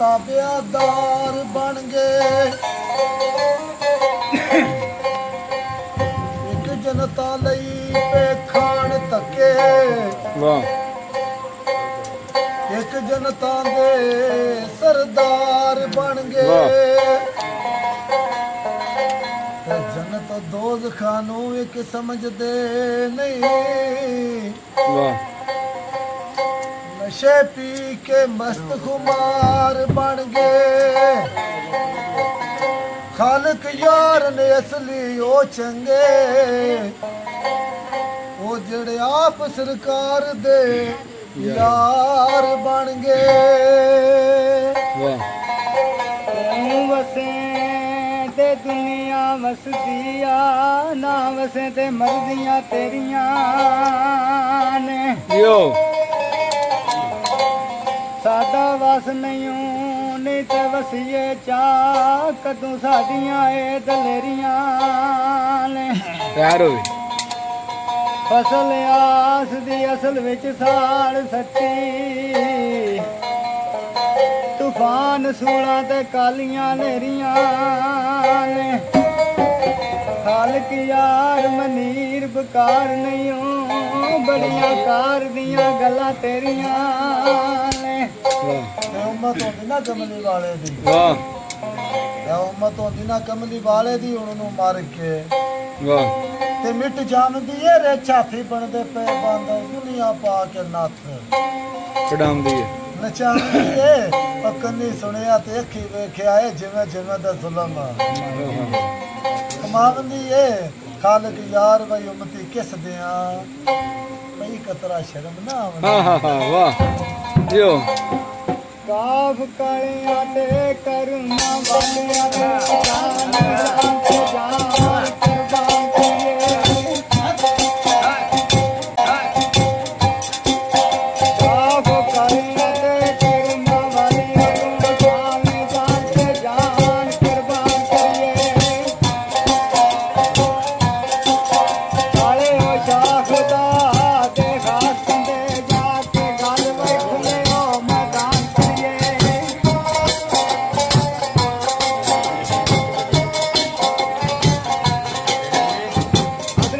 ਤਾਬਿਆਦਾਰ ਬਣ ਗਏ। ਇੱਕ ਜਨਤਾ ਲਈ ਪੇਖਾਨ ਧੱਕੇ। ਵਾਹ। ਇੱਕ ਜਨਤਾ ਦੇ ਸਰਦਾਰ ਬਣ ਗਏ। ਜਨਤ ਦੋਜ਼ਖਾਂ ਨੂੰ ਇੱਕ ਸਮਝਦੇ ਨਹੀਂ। ਵਾਹ। ਨਸ਼ੇ ਪੀ ਕੇ ਮਸਤ ਖੁਮਾਰ ਬਣ ਗਏ। ਖਾਲਕ ਯਾਰ ਨੇ ਅਸਲੀ ਉਹ ਚੰਗੇ। ਉਹ ਜਿਹੜੇ ਆਪ ਸਰਕਾਰ ਦੇ ਯਾਰ ਬਣ ਗਏ। ਵਾਹ ਤੂੰ ਵਸੇ ਤੇ ਦੁਨੀਆ ਵਸਦੀ ਆ ਨਾ ਵਸੇ ਤੇ ਮਰਜ਼ੀਆਂ ਤੇਰੀਆਂ ਨੇ। ਯੋ। ਵਸ ਨਹੀਂ ਨਹੀਂ ਤੇ ਵਸੀਏ ਚਾ ਕਦੋਂ ਸਾਡੀਆਂ ਏ ਦਲੇਰੀਆਂ ਨੇ। ਤਿਆਰ ਹੋਵੇ ਫਸਲ ਆਸ ਦੀ ਅਸਲ ਵਿੱਚ ਸਾੜ ਸੱਚੀ। ਤੂਫਾਨ ਸੂਲਾਂ ਤੇ ਕਾਲੀਆਂ ਨੇਰੀਆਂ ਨੇ। ਖਾਲਕ ਯਾਰ ਮਨੀਰ ਬਕਾਰ ਨਹੀਂ ਓ ਬੜੀਆਂ ਕਾਰ ਦੀਆਂ ਗੱਲਾਂ ਤੇਰੀਆਂ ਨੇ। ਉਮਤ ਹੁੰਦੀ ਨਾ ਕਮਲੀ ਵਾਲੇ ਦੀ। ਵਾਹ। ਉਮਤ ਹੁੰਦੀ ਨਾ ਕਮਲੀ ਵਾਲੇ ਦੀ ਹੁਣ ਨੂੰ ਮਾਰ ਕੇ। ਵਾਹ। ਤੇ ਮਿਟ ਜਾਂਦੀ ਏ ਰੇ ਛਾਤੀ ਬਣਦੇ ਪਏ ਬੰਦ ਦੁਨੀਆ ਪਾ ਕੇ ਨੱਥ। ਕਡਾਉਂਦੀ ਹੈ ਨਚਾਉਂਦੀ ਏ ਪੱਕਨੀ ਸੁਣਿਆ ਤੇ ਅੱਖੀ ਵੇਖਿਆ ਏ ਜਿਵੇਂ ਜਿਵੇਂ ਦਾ ਜ਼ੁਲਮ। ਕਮਾਉਂਦੀ ਏ ਖਾਲਕ ਯਾਰ ਵਈ ਉਮਤੀ ਕਿਸ ਦਿਆਂ? ਪਈ ਕਤਰਾ ਸ਼ਰਮ ਨਾ ਆਵਣ ਹਾਂ ਹਾਂ ਵਾਹ। ਯੋ ਕਾਫ ਕਾਲਿਆਂ ਤੇ ਕਰਨਾ ਵਾਲਿਆਂ ਦਾ